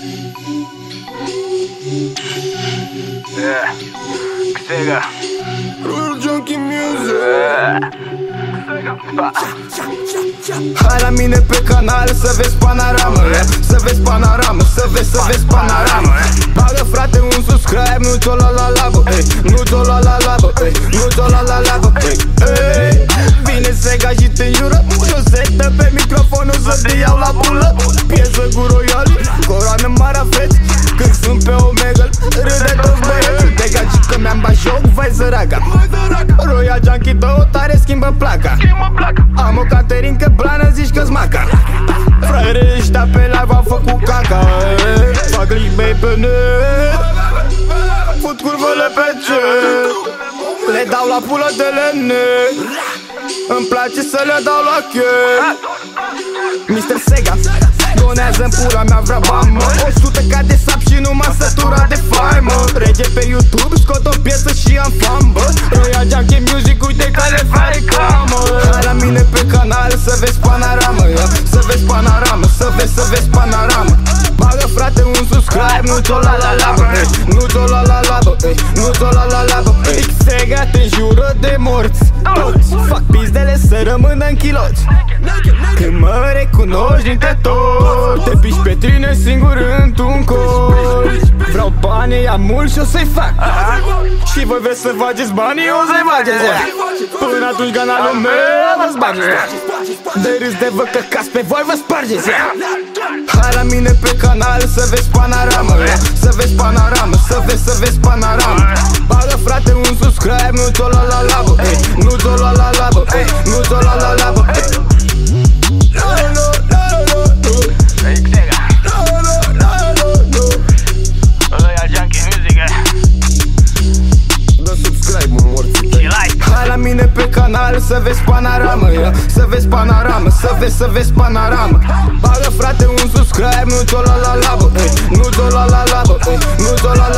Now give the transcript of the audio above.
Yeah. Sega. Real Junkie Music Pa. Hai la mine pe canal să vezi panoramă Să vezi panoramă, să vezi, să vezi panoramă Bagă frate un subscribe, nu ți-o la la la bă, ey. Nu ți-o la la la bă, ey. Nu ți-o la la la bă, ey. Ey. Vine Sega și te înjură Și o setă pe microfonul să te iau la pulă Piesă cu royali, joc, vai zăraga Royal Junkie două tare schimbă placa. Mă plac. am o caterincă blană, zici că-s maca. Fraiere ăștia pe live au făcut caca e. Fac clickbait pe net Fut curvele pe ce. Le dau la pulă de lene Îmi place să le dau la che Mr. Sega Donează în pula mea vrea bani mă 100 fan bă Royal Junkie Music, uite că le fac reclamă Hai la mine pe canal să vezi panoramă ia. Să vezi panoramă, să vezi, să vezi panoramă Bagă frate un subscribe, nu ți-o la la la bă ey. Nu ți-o la la la bă ey. Nu ți-o la la la bă ey. Sega te jură de morți Toți fac pizdele să rămână în chiloți când mă recunoști dintre toți Te piși pe tine singur într-un colț Vreau bani, am mult și o să-i fac Și voi vreți să faceți banii, o să-i faceți ia. Până atunci canalul meu vă spargeți De râs de vă căcați pe voi vă spargeți ia. Hai la mine pe canal să vezi panoramă ia. Să vezi panoramă, să vezi, să vezi panoramă Bagă frate un subscribe, nu ți-o la la la pe canal să vezi panoramă ia. Să vezi panoramă, să vezi, să vezi panoramă Bagă frate un subscribe, nu ți-o la la la bă ey. Nu ți-o la la la bă ey. Nu ți-o la